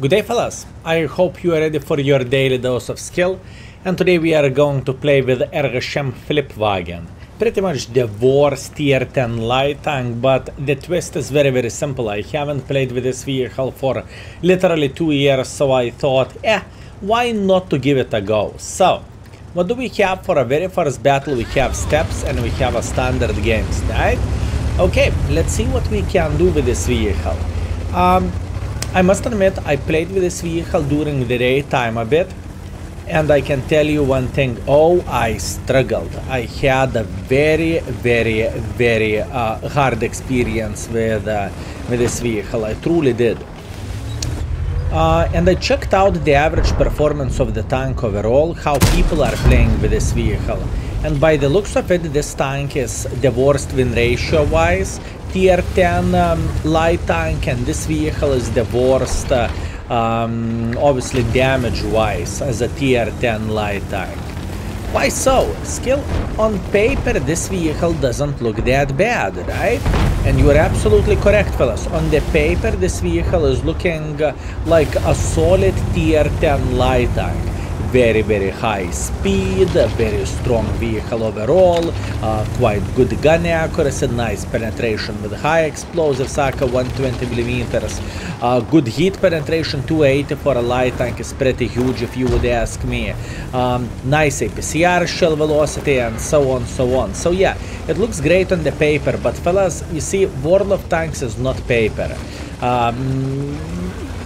Good day fellas, I hope you are ready for your daily dose of skill and today we are going to play with Ergasham Flipwagen. Pretty much the worst tier 10 light tank but the twist is very very simple. I haven't played with this vehicle for literally two years so I thought eh why not to give it a go. So what do we have for a very first battle? We have steps and we have a standard games, right? Okay, let's see what we can do with this vehicle. Um, I must admit I played with this vehicle during the daytime a bit and I can tell you one thing oh I struggled. I had a very very very uh, hard experience with uh, with this vehicle. I truly did. Uh, and I checked out the average performance of the tank overall how people are playing with this vehicle and by the looks of it this tank is the worst win ratio wise tier 10 um, light tank and this vehicle is the worst uh, um, obviously damage wise as a tier 10 light tank. Why so? Skill on paper this vehicle doesn't look that bad, right? And you are absolutely correct fellas. On the paper this vehicle is looking uh, like a solid tier 10 light tank very very high speed, very strong vehicle overall, uh, quite good gun accuracy, nice penetration with high explosive AK 120 millimeters, uh, good heat penetration, 280 for a light tank is pretty huge if you would ask me. Um, nice APCR shell velocity and so on so on. So yeah, it looks great on the paper, but fellas, you see, World of Tanks is not paper. Um,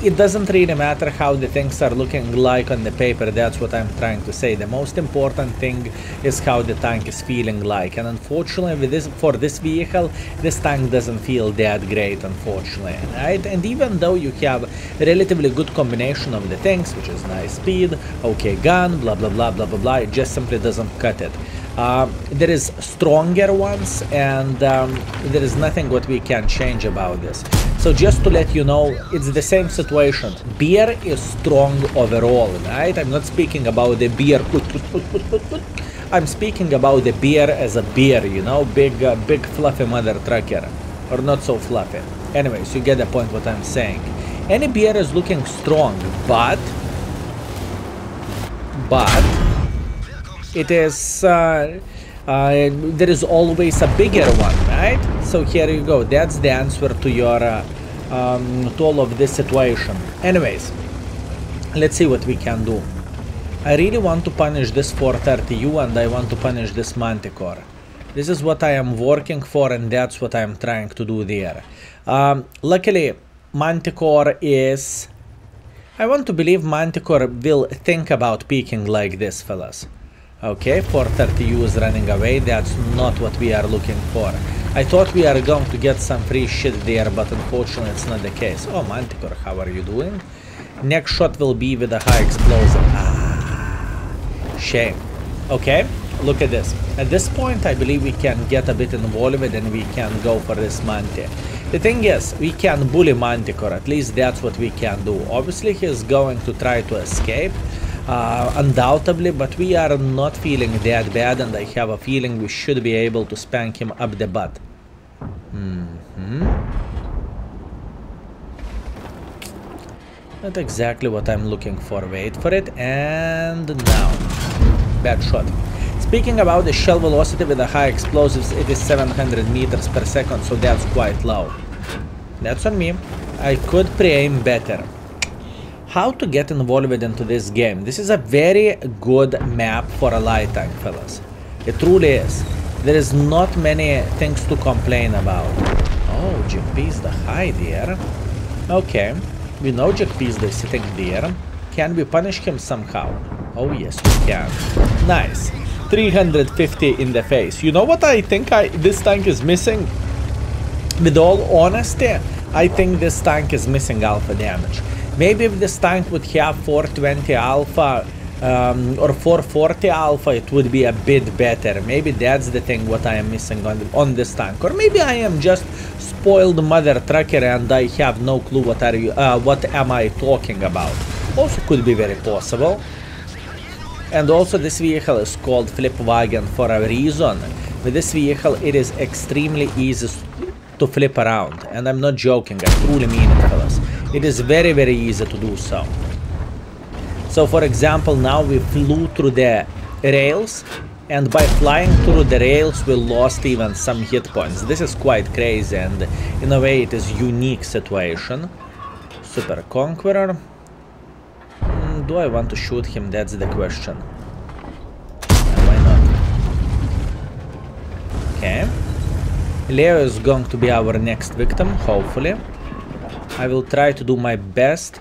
it doesn't really matter how the things are looking like on the paper, that's what I'm trying to say. The most important thing is how the tank is feeling like. And unfortunately, this, for this vehicle, this tank doesn't feel that great, unfortunately. Right? And even though you have a relatively good combination of the things, which is nice speed, okay gun, blah blah blah blah blah blah, it just simply doesn't cut it. Uh, there is stronger ones and um, there is nothing what we can change about this. So just to let you know, it's the same situation. Beer is strong overall, right? I'm not speaking about the beer. I'm speaking about the beer as a beer, you know, big, uh, big fluffy mother trucker, or not so fluffy. Anyways, you get the point what I'm saying. Any beer is looking strong, but, but it is uh, uh, there is always a bigger one right? So here you go. That's the answer to your uh, um, to all of this situation. Anyways let's see what we can do. I really want to punish this 430U and I want to punish this Manticore. This is what I am working for and that's what I am trying to do there. Um, luckily Manticore is I want to believe Manticore will think about peaking like this fellas Okay, 430U is running away, that's not what we are looking for. I thought we are going to get some free shit there, but unfortunately it's not the case. Oh, Manticore, how are you doing? Next shot will be with a high explosive. Ah, shame. Okay, look at this. At this point, I believe we can get a bit involved and we can go for this Manti. The thing is, we can bully Manticore, at least that's what we can do. Obviously, he's going to try to escape, uh, undoubtedly, but we are not feeling that bad and I have a feeling we should be able to spank him up the butt. Mm -hmm. Not exactly what I'm looking for. Wait for it, and now. Bad shot. Speaking about the shell velocity with the high explosives, it is 700 meters per second, so that's quite low. That's on me. I could pre-aim better how to get involved into this game. This is a very good map for a light tank, fellas. It truly is. There is not many things to complain about. Oh, GP is the hi there. Okay, we know Jagpizda is the sitting there. Can we punish him somehow? Oh yes, we can. Nice. 350 in the face. You know what I think I this tank is missing? With all honesty, I think this tank is missing alpha damage. Maybe if this tank would have 420 alpha um, or 440 alpha, it would be a bit better. Maybe that's the thing what I am missing on, on this tank. Or maybe I am just spoiled mother trucker and I have no clue what are you, uh, what am I talking about. Also could be very possible. And also this vehicle is called Flipwagen for a reason. With this vehicle it is extremely easy to flip around. And I'm not joking, I truly mean it fellas it is very very easy to do so. So for example, now we flew through the rails and by flying through the rails we lost even some hit points. This is quite crazy and in a way it is unique situation. Super Conqueror. Mm, do I want to shoot him? That's the question. why not? Okay. Leo is going to be our next victim, hopefully. I will try to do my best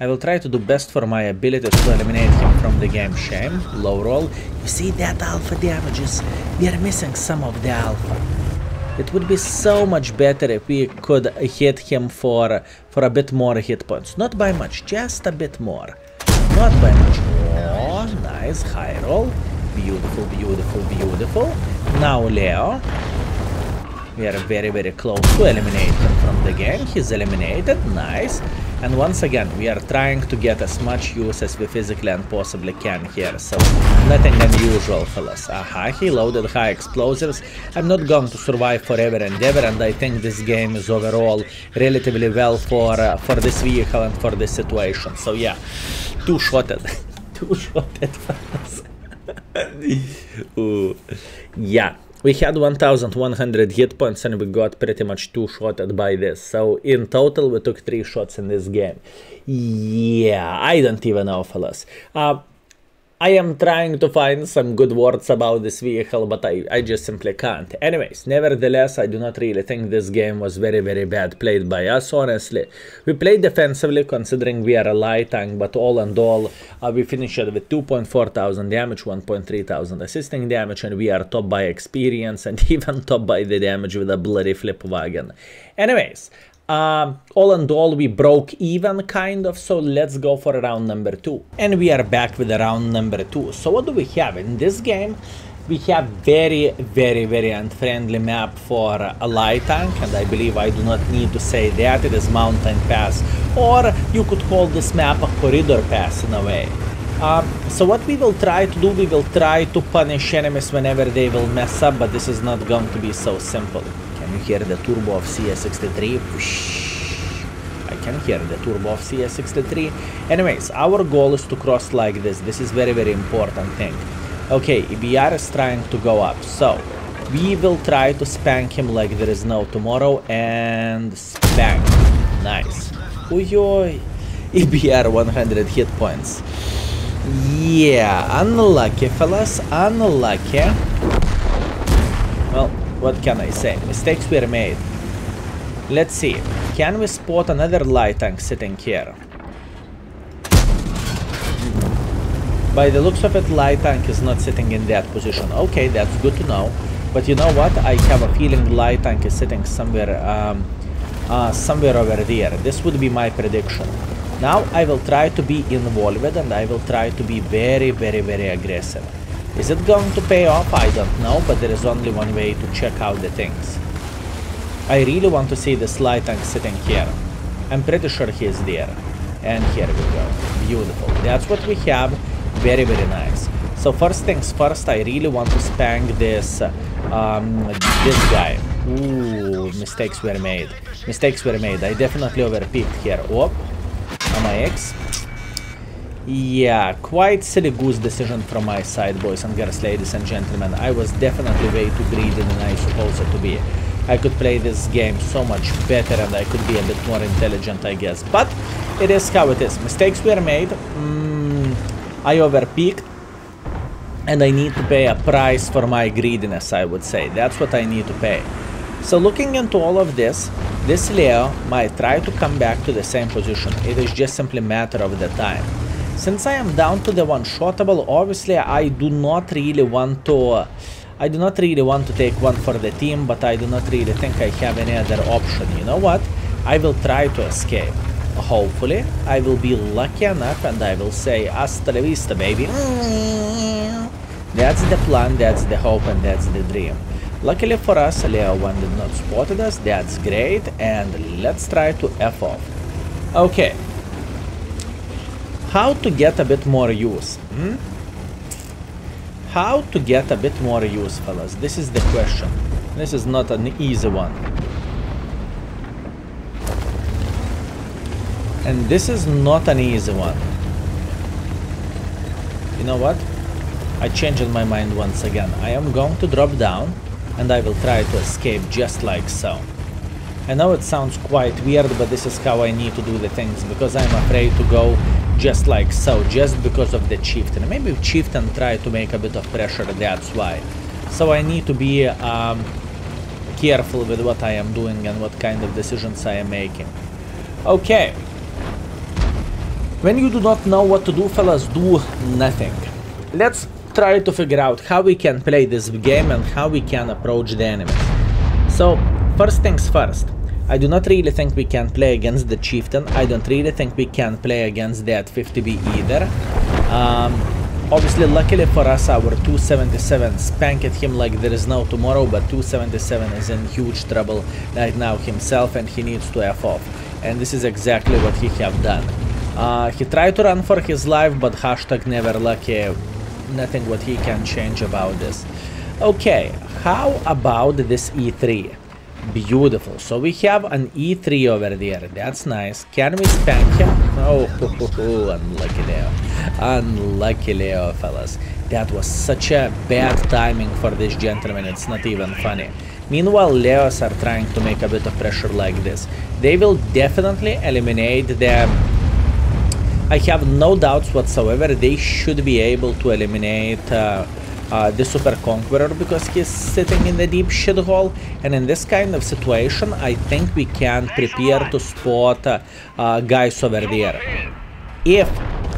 I will try to do best for my ability to eliminate him from the game. Shame. Low roll. You see that alpha damages? We are missing some of the alpha. It would be so much better if we could hit him for, for a bit more hit points. Not by much, just a bit more. Not by much. Oh, nice. High roll. Beautiful, beautiful, beautiful. Now Leo. We are very, very close to eliminate him from the game. He's eliminated. Nice. And once again, we are trying to get as much use as we physically and possibly can here, so nothing unusual, fellas. Aha, he loaded high explosives. I'm not going to survive forever and ever, and I think this game is overall relatively well for uh, for this vehicle and for this situation. So yeah, two-shotted. two-shotted, fellas. Yeah, we had 1100 hit points and we got pretty much two shotted by this. So in total we took three shots in this game. Yeah, I don't even know fellas. Uh, I am trying to find some good words about this vehicle, but I, I just simply can't. Anyways, nevertheless, I do not really think this game was very, very bad played by us, honestly. We played defensively, considering we are a light tank, but all and all, uh, we finished with 2.4 thousand damage, 1.3 thousand assisting damage, and we are top by experience, and even top by the damage with a bloody flip wagon. Anyways, uh, all in all, we broke even, kind of, so let's go for round number two. And we are back with round number two. So what do we have? In this game, we have very, very, very unfriendly map for a light tank, and I believe I do not need to say that, it is Mountain Pass, or you could call this map a Corridor Pass in a way. Um, so what we will try to do, we will try to punish enemies whenever they will mess up, but this is not going to be so simple. Can you hear the turbo of CS63? I can hear the turbo of CS63. Anyways, our goal is to cross like this. This is very, very important thing. Okay, EBR is trying to go up. So, we will try to spank him like there is no tomorrow. And spank. Nice. Oi, EBR 100 hit points. Yeah, unlucky, fellas. Unlucky. Well, what can I say? Mistakes were made. Let's see. Can we spot another light tank sitting here? By the looks of it, light tank is not sitting in that position. Okay, that's good to know. But you know what? I have a feeling light tank is sitting somewhere, um, uh, somewhere over there. This would be my prediction. Now I will try to be involved and I will try to be very, very, very aggressive. Is it going to pay off? I don't know, but there is only one way to check out the things. I really want to see this light tank sitting here. I'm pretty sure he is there. And here we go. Beautiful. That's what we have. Very, very nice. So first things first, I really want to spank this, um, this guy. Ooh, mistakes were made. Mistakes were made. I definitely overpeaked here. Oh, MIX. Yeah, quite silly goose decision from my side, boys and girls, ladies and gentlemen. I was definitely way too greedy than I supposed to be. I could play this game so much better and I could be a bit more intelligent, I guess. But it is how it is. Mistakes were made. Mm, I overpeaked. And I need to pay a price for my greediness, I would say. That's what I need to pay. So looking into all of this, this Leo might try to come back to the same position. It is just simply matter of the time. Since I am down to the one-shottable, obviously I do not really want to... I do not really want to take one for the team, but I do not really think I have any other option. You know what? I will try to escape. Hopefully, I will be lucky enough and I will say, hasta la vista, baby. That's the plan, that's the hope, and that's the dream. Luckily for us, Leo 1 did not spot us, that's great, and let's try to F off. Okay, how to get a bit more use? Hmm? How to get a bit more use, fellas? This is the question. This is not an easy one. And this is not an easy one. You know what? I changed my mind once again. I am going to drop down and I will try to escape just like so. I know it sounds quite weird, but this is how I need to do the things, because I'm afraid to go just like so, just because of the chieftain. Maybe chieftain tried to make a bit of pressure, that's why. So I need to be um, careful with what I am doing and what kind of decisions I am making. Okay. When you do not know what to do, fellas, do nothing. Let's try to figure out how we can play this game and how we can approach the enemies. So, first things first. I do not really think we can play against the Chieftain. I don't really think we can play against that 50B either. Um, obviously, luckily for us, our 277 spanked him like there is no tomorrow, but 277 is in huge trouble right now himself and he needs to F off. And this is exactly what he have done. Uh, he tried to run for his life, but hashtag never lucky. Nothing what he can change about this. Okay, how about this E3? Beautiful. So we have an E3 over there. That's nice. Can we spank him? Oh, ho, ho, ho. unlucky Leo. Unlucky Leo, fellas. That was such a bad timing for this gentleman. It's not even funny. Meanwhile, Leos are trying to make a bit of pressure like this. They will definitely eliminate the... I have no doubts whatsoever. They should be able to eliminate... Uh, uh, the Super Conqueror because he's sitting in the deep shithole and in this kind of situation I think we can prepare to spot uh, uh, guys over there. If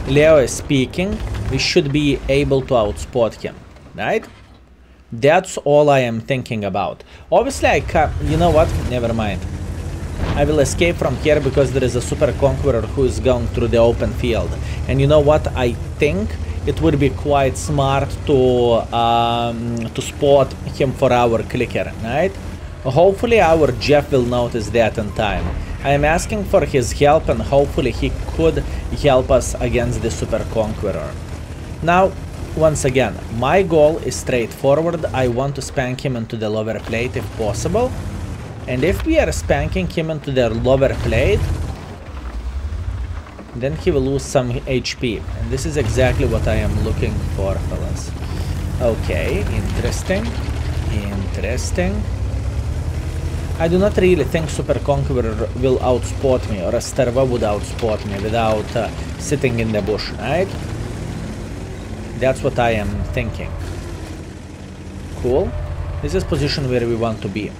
Leo is speaking, we should be able to outspot him, right? That's all I am thinking about. Obviously I can you know what, never mind. I will escape from here because there is a Super Conqueror who is going through the open field. And you know what, I think it would be quite smart to um, to spot him for our clicker, right? Hopefully our Jeff will notice that in time. I am asking for his help and hopefully he could help us against the Super Conqueror. Now, once again, my goal is straightforward. I want to spank him into the lower plate if possible. And if we are spanking him into the lower plate, then he will lose some HP. And this is exactly what I am looking for, fellas. Okay, interesting. Interesting. I do not really think Super Conqueror will outspot me, or Asterva would outspot me without uh, sitting in the bush, right? That's what I am thinking. Cool. This is position where we want to be.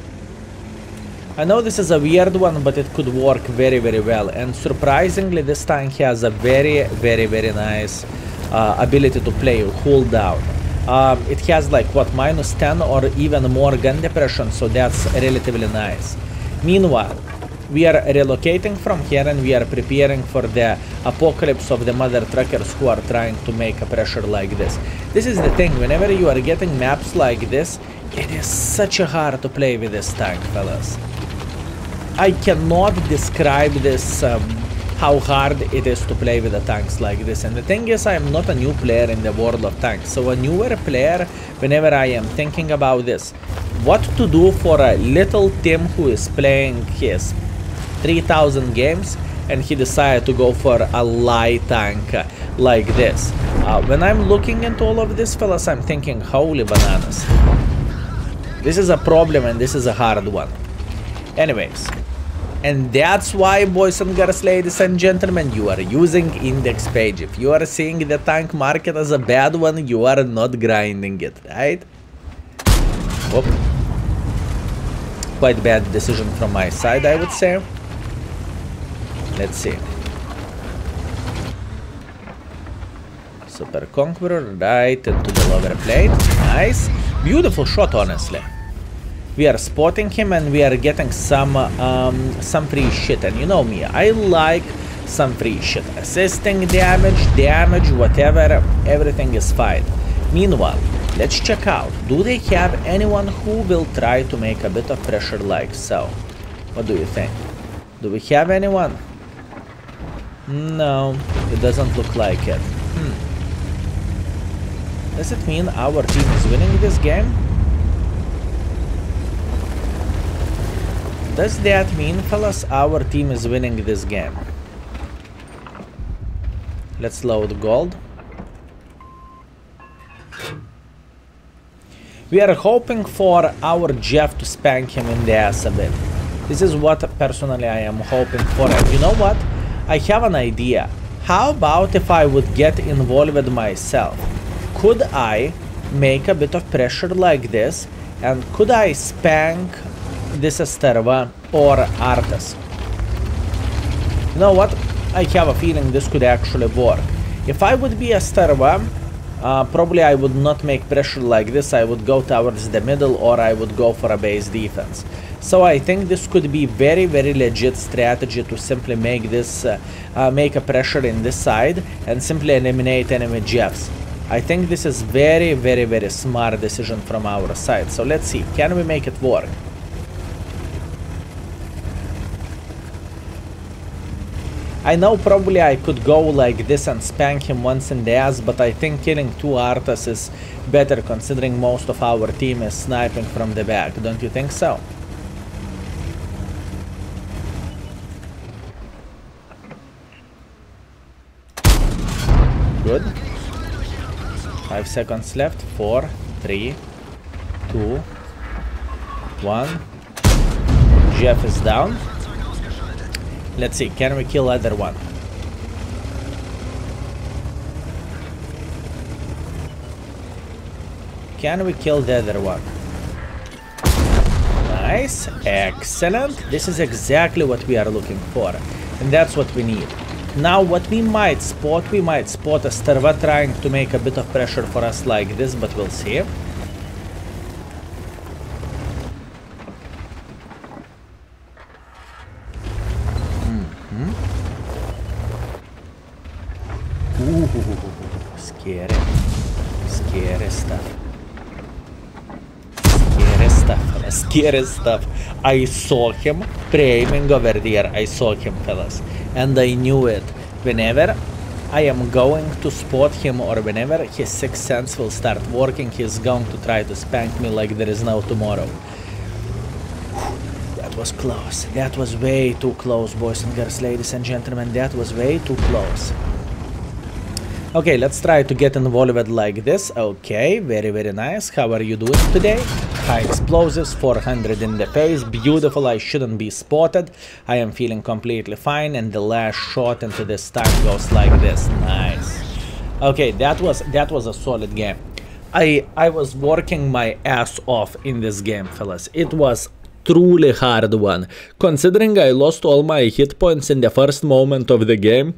I know this is a weird one, but it could work very, very well. And surprisingly, this tank has a very, very, very nice uh, ability to play hold down. Um, it has like, what, minus 10 or even more gun depression, so that's relatively nice. Meanwhile, we are relocating from here and we are preparing for the apocalypse of the mother truckers who are trying to make a pressure like this. This is the thing, whenever you are getting maps like this, it is such a hard to play with this tank, fellas. I cannot describe this um, how hard it is to play with the tanks like this. And the thing is I am not a new player in the world of tanks. So a newer player whenever I am thinking about this what to do for a little Tim who is playing his 3000 games and he decided to go for a light tank like this. Uh, when I'm looking into all of this fellas I'm thinking holy bananas this is a problem and this is a hard one anyways and that's why, boys and girls, ladies and gentlemen, you are using index page. If you are seeing the tank market as a bad one, you are not grinding it, right? Whoop. Quite bad decision from my side, I would say. Let's see. Super Conqueror right into the lower plate. Nice. Beautiful shot, honestly we are spotting him and we are getting some um, some free shit. And you know me I like some free shit. Assisting damage damage whatever everything is fine. Meanwhile let's check out. Do they have anyone who will try to make a bit of pressure like so? What do you think? Do we have anyone? No it doesn't look like it. Hmm. does it mean our team is winning this game Does that mean, fellas, our team is winning this game? Let's load gold. We are hoping for our Jeff to spank him in the ass a bit. This is what personally I am hoping for. And you know what? I have an idea. How about if I would get involved myself? Could I make a bit of pressure like this? And could I spank this Esterva or Arthas? You know what? I have a feeling this could actually work. If I would be Esterva, uh, probably I would not make pressure like this, I would go towards the middle or I would go for a base defense. So I think this could be very very legit strategy to simply make this, uh, uh, make a pressure in this side and simply eliminate enemy Jeffs. I think this is very very very smart decision from our side. So let's see, can we make it work? I know probably I could go like this and spank him once in the ass, but I think killing two Arthas is better considering most of our team is sniping from the back, don't you think so? Good. Five seconds left. Four, three, two, one. Jeff is down. Let's see, can we kill other one? Can we kill the other one? Nice, excellent. This is exactly what we are looking for. And that's what we need. Now what we might spot, we might spot a Sterva trying to make a bit of pressure for us like this, but we'll see. Ooh, scary. Scary stuff. Scary stuff, scary stuff. I saw him aiming over there. I saw him, fellas. And I knew it. Whenever I am going to spot him or whenever his sixth sense will start working, he's going to try to spank me like there is no tomorrow. That was close. That was way too close, boys and girls, ladies and gentlemen. That was way too close. Okay, let's try to get involved like this. Okay, very, very nice. How are you doing today? High explosives, 400 in the face. Beautiful, I shouldn't be spotted. I am feeling completely fine. And the last shot into this tank goes like this. Nice. Okay, that was that was a solid game. I I was working my ass off in this game, fellas. It was truly hard one. Considering I lost all my hit points in the first moment of the game,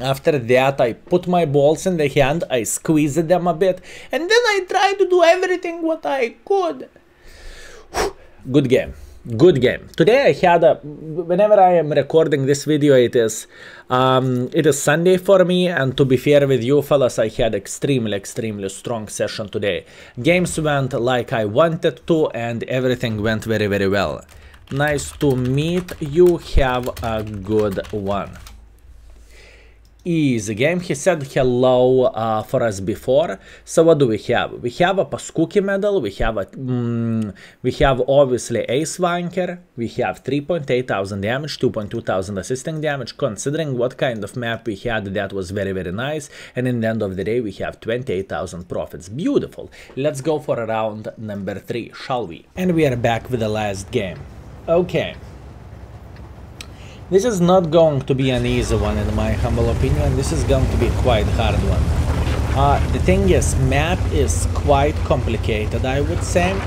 after that, I put my balls in the hand, I squeezed them a bit, and then I tried to do everything what I could. Good game. Good game. Today I had a, whenever I am recording this video, it is, um, it is Sunday for me, and to be fair with you fellas, I had extremely, extremely strong session today. Games went like I wanted to, and everything went very, very well. Nice to meet you, have a good one easy game. He said hello uh, for us before. So what do we have? We have a Pascucci medal. We have a mm, we have obviously Ace Tanker. We have 3.8 thousand damage, 2.2 thousand assisting damage. Considering what kind of map we had, that was very very nice. And in the end of the day, we have 28,000 profits. Beautiful. Let's go for round number three, shall we? And we are back with the last game. Okay. This is not going to be an easy one in my humble opinion, this is going to be quite hard one. Uh, the thing is, map is quite complicated, I would say.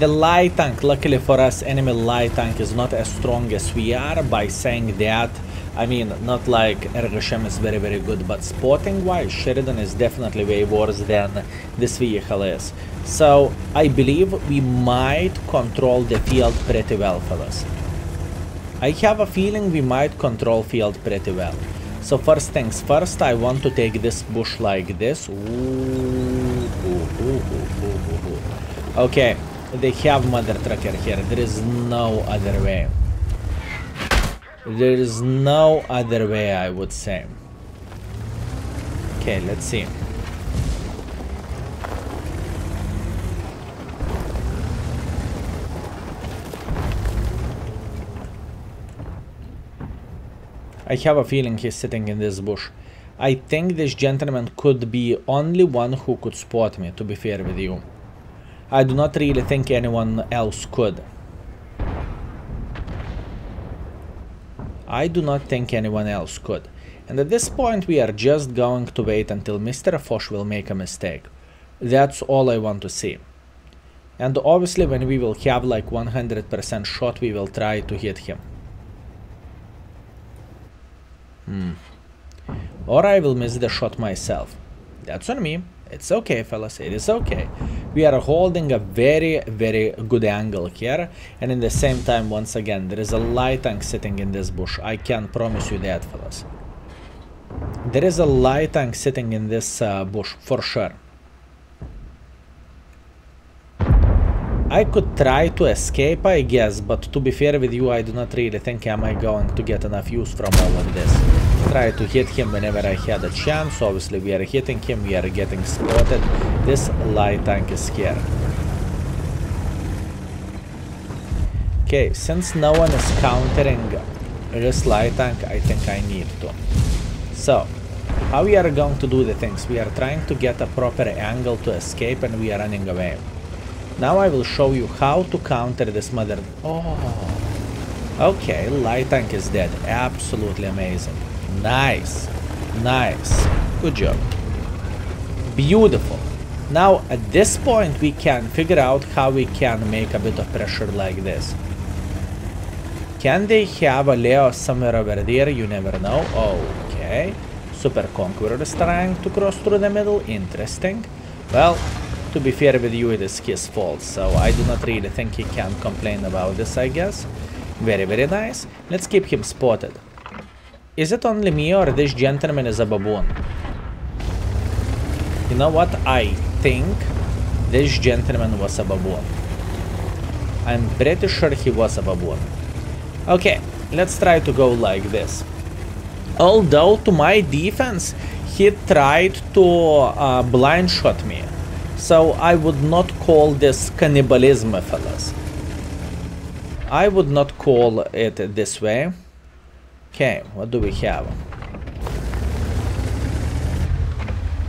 The light tank, luckily for us, enemy light tank is not as strong as we are. By saying that, I mean, not like Ergoshem is very very good, but spotting wise, Sheridan is definitely way worse than this vehicle is. So, I believe we might control the field pretty well, fellas. I have a feeling we might control field pretty well. So first things first, I want to take this bush like this. Ooh, ooh, ooh, okay, they have mother trucker here. There is no other way. There is no other way, I would say. Okay, let's see. I have a feeling he's sitting in this bush. I think this gentleman could be only one who could spot me, to be fair with you. I do not really think anyone else could. I do not think anyone else could. And at this point we are just going to wait until Mr. Foch will make a mistake. That's all I want to see. And obviously when we will have like 100% shot we will try to hit him. Hmm. Or I will miss the shot myself. That's on me. It's okay, fellas, it is okay. We are holding a very, very good angle here. And in the same time, once again, there is a light tank sitting in this bush. I can promise you that, fellas. There is a light tank sitting in this uh, bush, for sure. I could try to escape, I guess, but to be fair with you, I do not really think am I going to get enough use from all of this. Try to hit him whenever I had a chance, obviously we are hitting him, we are getting spotted. This light tank is here. Okay, since no one is countering this light tank, I think I need to. So, how we are going to do the things? We are trying to get a proper angle to escape and we are running away. Now I will show you how to counter this mother... Oh... Okay, light tank is dead. Absolutely amazing. Nice. Nice. Good job. Beautiful. Now, at this point, we can figure out how we can make a bit of pressure like this. Can they have a Leo somewhere over there? You never know. Okay. Super Conqueror is trying to cross through the middle. Interesting. Well, to be fair with you, it is his fault, so I do not really think he can complain about this, I guess. Very, very nice. Let's keep him spotted. Is it only me or this gentleman is a baboon? You know what? I think this gentleman was a baboon. I'm pretty sure he was a baboon. Okay, let's try to go like this. Although to my defense, he tried to uh, blind shot me. So I would not call this cannibalism, fellas. I would not call it this way. Okay, what do we have?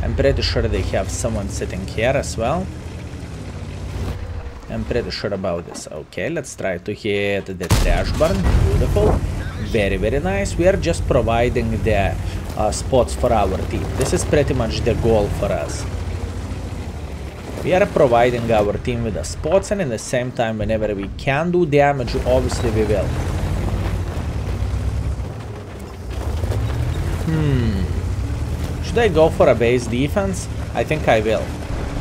I'm pretty sure they have someone sitting here as well. I'm pretty sure about this. Okay, let's try to hit the trash barn. Beautiful. Very, very nice. We are just providing the uh, spots for our team. This is pretty much the goal for us. We are providing our team with the spots and in the same time whenever we can do damage, obviously we will. Hmm. Should I go for a base defense? I think I will.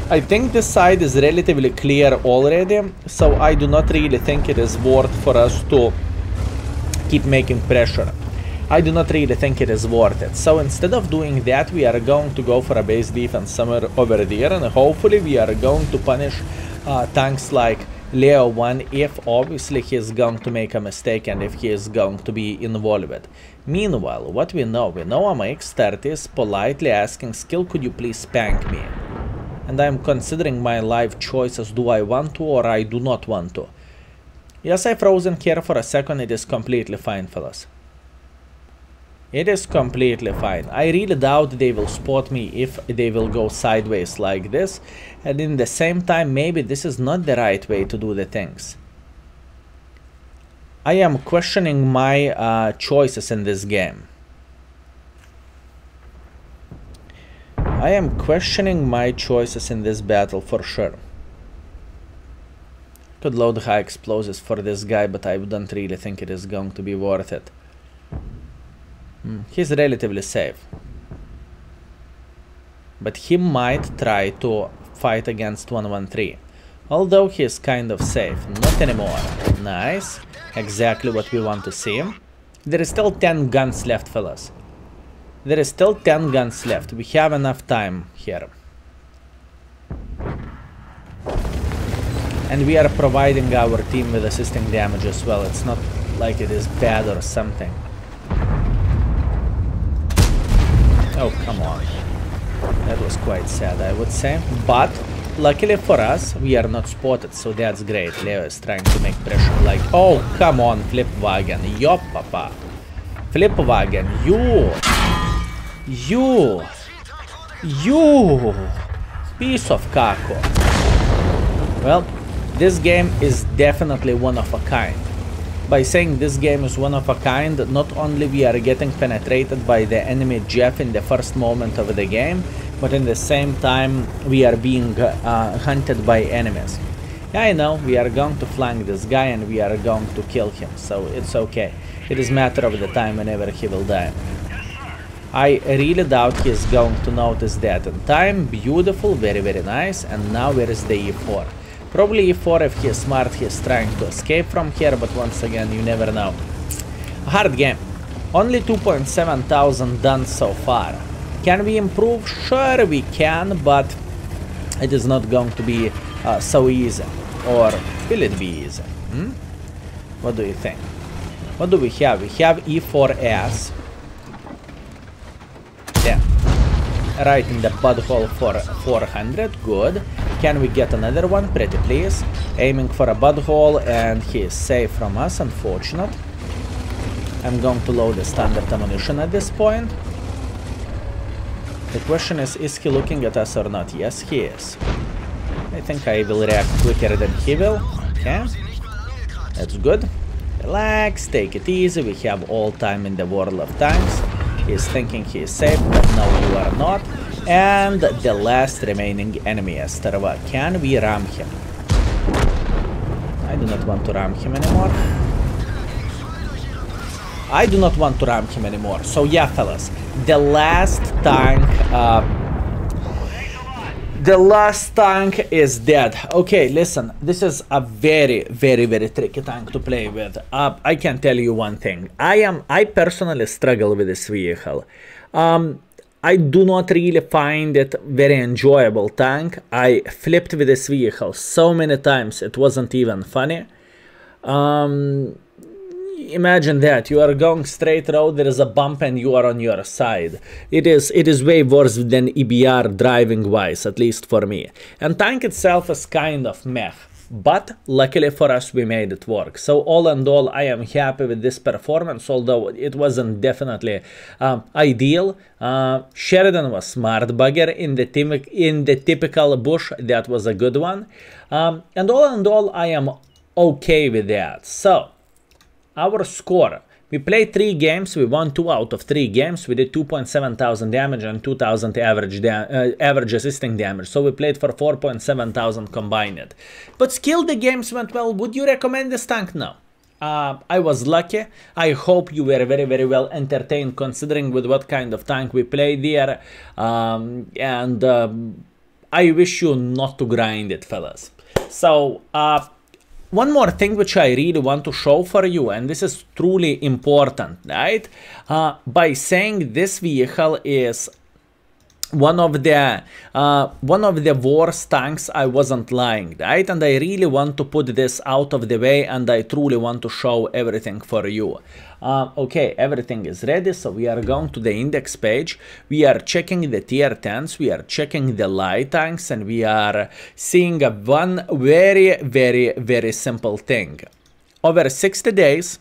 I think this side is relatively clear already, so I do not really think it is worth for us to keep making pressure. I do not really think it is worth it. So instead of doing that, we are going to go for a base defense somewhere over there and hopefully we are going to punish uh, tanks like Leo 1 if obviously he is going to make a mistake and if he is going to be involved. Meanwhile, what we know? We know MX30 is politely asking skill could you please spank me? And I am considering my life choices do I want to or I do not want to. Yes, I frozen here for a second, it is completely fine fellas. It is completely fine. I really doubt they will spot me if they will go sideways like this. And in the same time, maybe this is not the right way to do the things. I am questioning my uh, choices in this game. I am questioning my choices in this battle for sure. Could load high explosives for this guy, but I don't really think it is going to be worth it. Mm, he's relatively safe. But he might try to fight against 113. Although he is kind of safe. Not anymore. Nice. Exactly what we want to see. There is still 10 guns left, fellas. There is still 10 guns left. We have enough time here. And we are providing our team with assisting damage as well. It's not like it is bad or something. Oh, come on. That was quite sad, I would say. But, luckily for us, we are not spotted, so that's great. Leo is trying to make pressure like... Oh, come on, flip wagon. Yo, papa. Flipwagen, you! You! You! Piece of caco. Well, this game is definitely one of a kind. By saying this game is one of a kind, not only we are getting penetrated by the enemy Jeff in the first moment of the game, but in the same time we are being uh, hunted by enemies. I know, we are going to flank this guy and we are going to kill him, so it's okay. It is matter of the time whenever he will die. I really doubt he is going to notice that in time. Beautiful, very very nice. And now where is the E4? Probably e4 if he is smart, he is trying to escape from here, but once again, you never know. Hard game. Only 2.7 thousand done so far. Can we improve? Sure we can, but it is not going to be uh, so easy. Or will it be easy? Hmm? What do you think? What do we have? We have E4S. Yeah. Right in the butthole for 400. Good. Can we get another one? Pretty please. Aiming for a butthole and he is safe from us, unfortunate. I'm going to load the standard ammunition at this point. The question is, is he looking at us or not? Yes, he is. I think I will react quicker than he will. Okay. That's good. Relax, take it easy. We have all time in the world of tanks. He's thinking he is safe, but no, you are not. And the last remaining enemy, Esterva. Can we ram him? I do not want to ram him anymore. I do not want to ram him anymore. So yeah, fellas, the last tank... Uh, the last tank is dead. Okay, listen, this is a very, very, very tricky tank to play with. Uh, I can tell you one thing. I am, I personally struggle with this vehicle. Um, I do not really find it very enjoyable tank. I flipped with this vehicle so many times it wasn't even funny. Um, imagine that you are going straight road there is a bump and you are on your side it is it is way worse than ebr driving wise at least for me and tank itself is kind of meh but luckily for us we made it work. So all and all i am happy with this performance although it wasn't definitely um, ideal. Uh, sheridan was smart bugger in the in the typical bush. That was a good one. Um, and all and all i am okay with that. So our score we played three games, we won two out of three games, we did 2.7 thousand damage and 2,000 average, uh, average assisting damage, so we played for 4.7 thousand combined. But still the games went well, would you recommend this tank? No. Uh, I was lucky. I hope you were very, very well entertained considering with what kind of tank we played there. Um, and um, I wish you not to grind it, fellas. So, uh, one more thing which I really want to show for you, and this is truly important, right? Uh, by saying this vehicle is one of the uh, one of the worst tanks I wasn't lying right? And I really want to put this out of the way and I truly want to show everything for you. Uh, okay everything is ready so we are going to the index page. We are checking the tier 10s we are checking the light tanks and we are seeing a one very very very simple thing. Over 60 days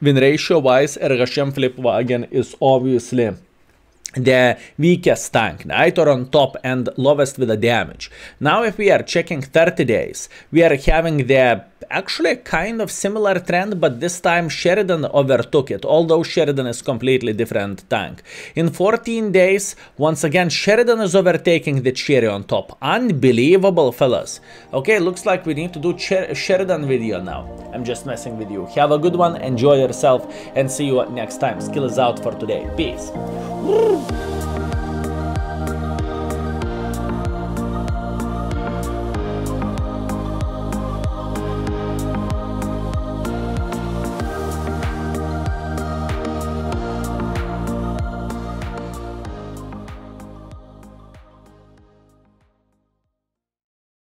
win ratio wise Ergashem Flipwagen is obviously the weakest tank, right, or on top and lowest with the damage. Now if we are checking 30 days, we are having the actually kind of similar trend, but this time Sheridan overtook it, although Sheridan is completely different tank. In 14 days, once again, Sheridan is overtaking the cherry on top. Unbelievable, fellas. Okay, looks like we need to do Sheridan video now. I'm just messing with you. Have a good one, enjoy yourself, and see you next time. Skill is out for today. Peace. Thank you.